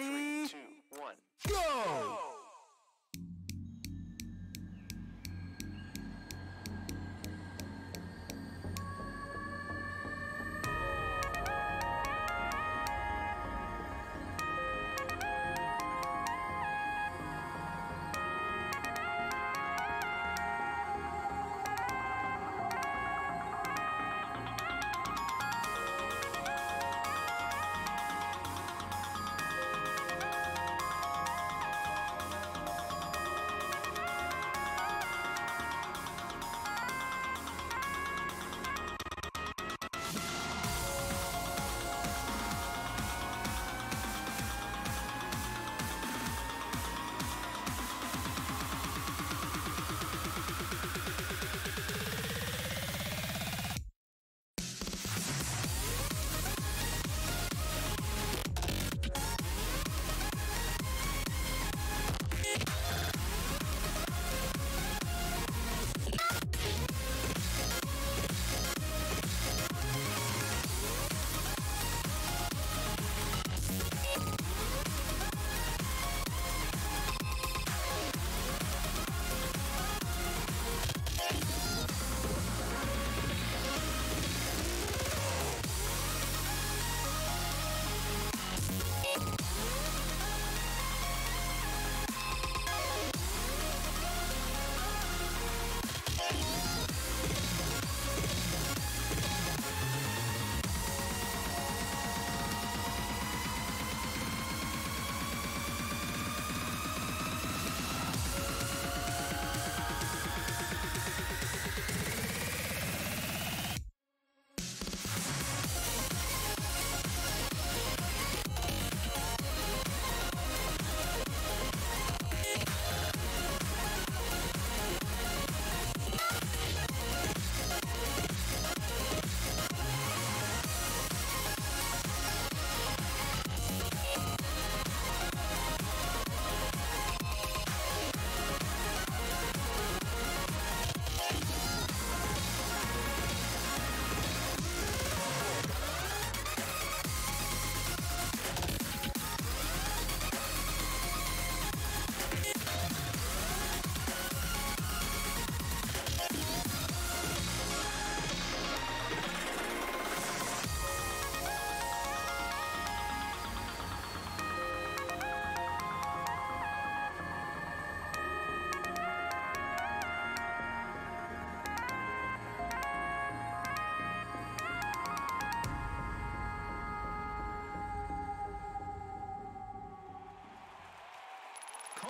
Ready? Three, two, one. Go!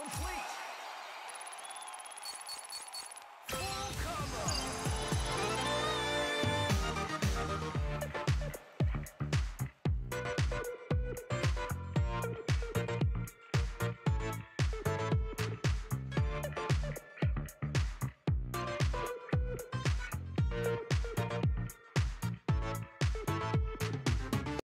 Complete!